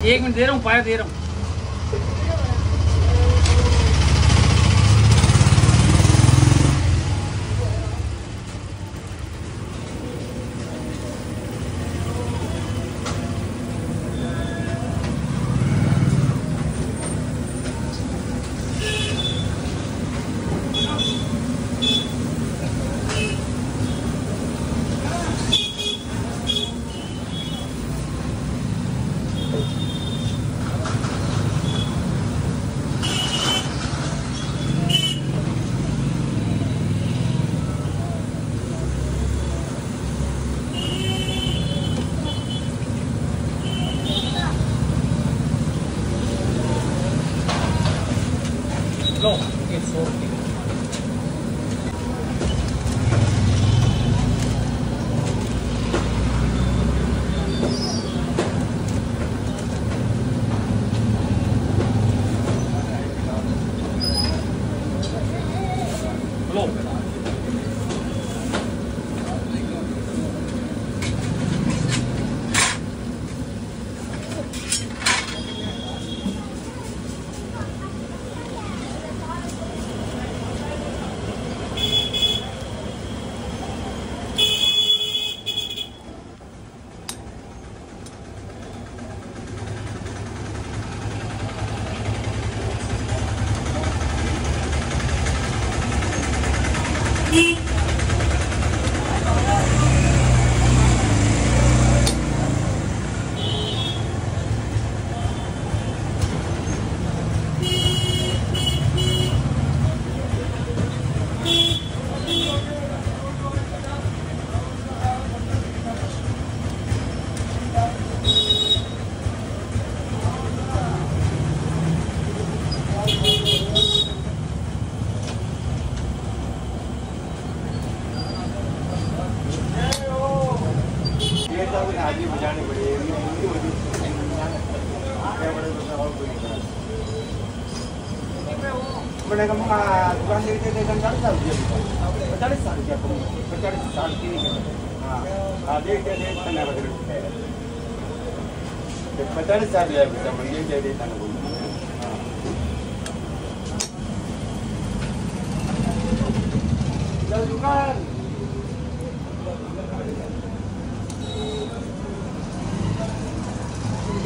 एक मिनट दे रहा हूँ पाया दे रहा हूँ। no 我跟你说。You. आगे बुझाने पड़ेगी मैंने कहा दुकान दे के चालीस साल रुपया पचालीस साल रुपया पचालीस साल की हाँ। हाँ। देख के बदल पचालीस साल है बेटा मंदिर के देता ना बोल दुकान